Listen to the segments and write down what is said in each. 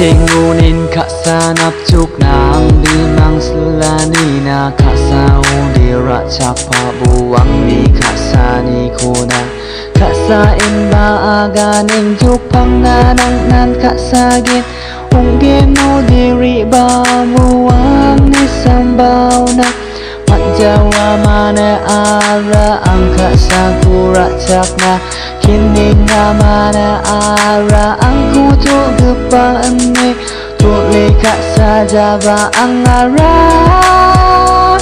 쟁우는 가사 납축나 비망슬라니나 가사 오디라 차파부왕니 가사니구나 가사인 바아가는 육팡나랑 난 가사긴 홍게 노디리 바무왕니 삼바우나 환자와 만에 알아 안 난 부라짝나 기니나마나 알아 안고 조급한 언니 둘리가 사자바 안 알아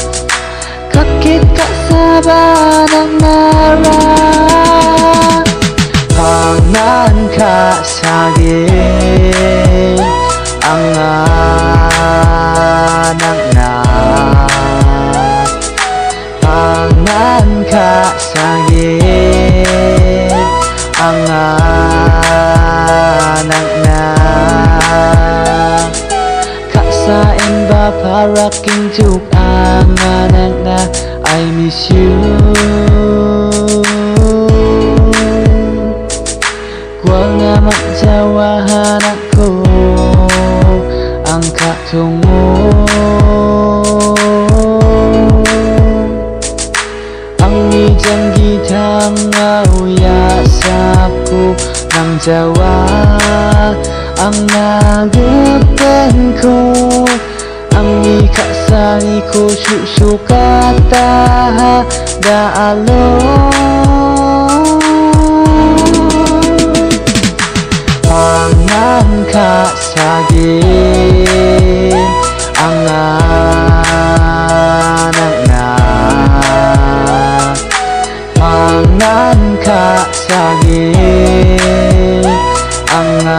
걷기 가사바 난 알아 panganak na Kaksain ba para king panganak na I miss you. Huwag na magsawahan ako. Ang katungo jawa Ang nagapan ko Ang ikasani ko susukata daalong Pangan ka saging na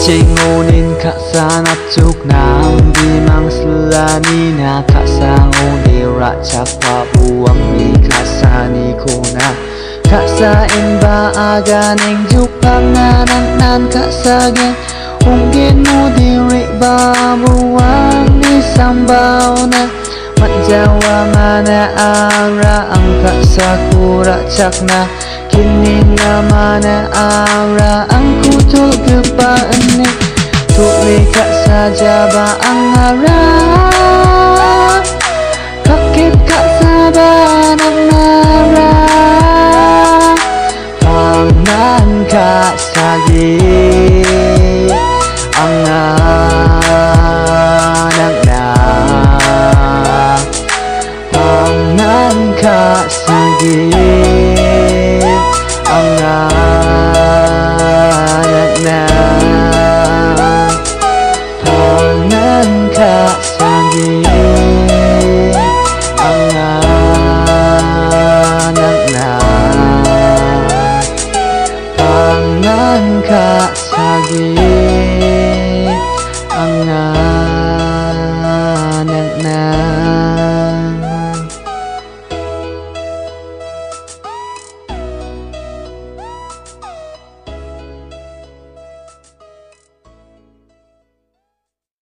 Cingunin ka sa napchuk na ang bimang sulani na kasango ni ratsak pabuang ni kasani kuna Kasain ba aganing jupang nanang nan kasagin Ungin mo diri ba buwang ni sambaw na Madjawa mana ara ang kasakura cak na Kini nga mana ara ang kutul gepaan ni Tuli ka saja ba ang ara anak-anak Ang nagkasagip Ang anak-anak Ang nagkasagip Ang anak-anak Ang nagkasagip na, na, na.